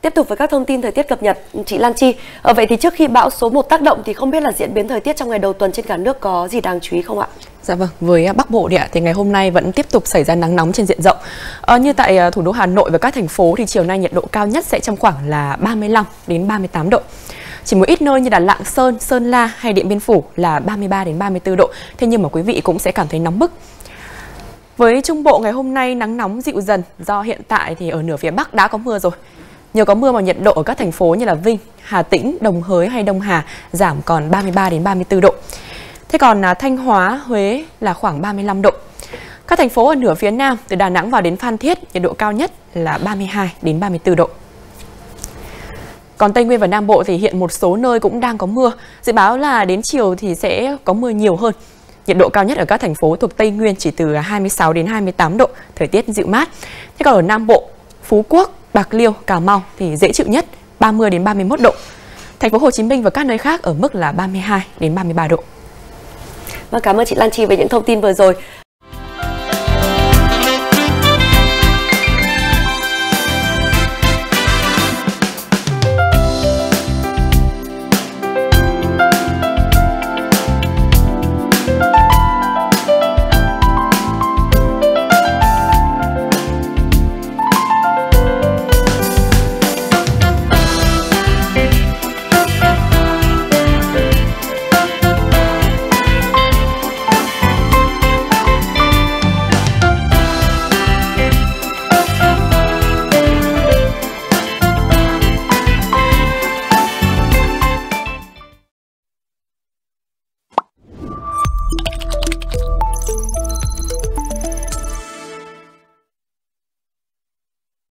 Tiếp tục với các thông tin thời tiết cập nhật, chị Lan Chi. À, vậy thì trước khi bão số 1 tác động thì không biết là diễn biến thời tiết trong ngày đầu tuần trên cả nước có gì đáng chú ý không ạ? Dạ vâng, với Bắc Bộ thì, thì ngày hôm nay vẫn tiếp tục xảy ra nắng nóng trên diện rộng. À, như tại ờ, thủ đô Hà Nội và các thành phố thì chiều nay nhiệt độ cao nhất sẽ trong khoảng là 35 đến 38 độ. Chỉ một ít nơi như là Lạng Sơn, Sơn La hay Điện Biên Phủ là 33 đến 34 độ. Thế nhưng mà quý vị cũng sẽ cảm thấy nóng bức. Với Trung Bộ ngày hôm nay nắng nóng dịu dần do hiện tại thì ở nửa phía Bắc đã có mưa rồi. Nhờ có mưa mà nhiệt độ ở các thành phố như là Vinh, Hà Tĩnh, Đồng Hới hay Đông Hà giảm còn 33 đến 34 độ. Thế còn à, Thanh Hóa, Huế là khoảng 35 độ. Các thành phố ở nửa phía Nam từ Đà Nẵng vào đến Phan Thiết nhiệt độ cao nhất là 32 đến 34 độ. Còn Tây Nguyên và Nam Bộ thì hiện một số nơi cũng đang có mưa. Dự báo là đến chiều thì sẽ có mưa nhiều hơn. Nhiệt độ cao nhất ở các thành phố thuộc Tây Nguyên chỉ từ à, 26 đến 28 độ, thời tiết dịu mát. Thế còn ở Nam Bộ, Phú Quốc, Bạc Liêu, Cà Mau thì dễ chịu nhất 30 đến 31 độ. Thành phố Hồ Chí Minh và các nơi khác ở mức là 32 đến 33 độ. Vâng, cảm ơn chị Lan Chi về những thông tin vừa rồi.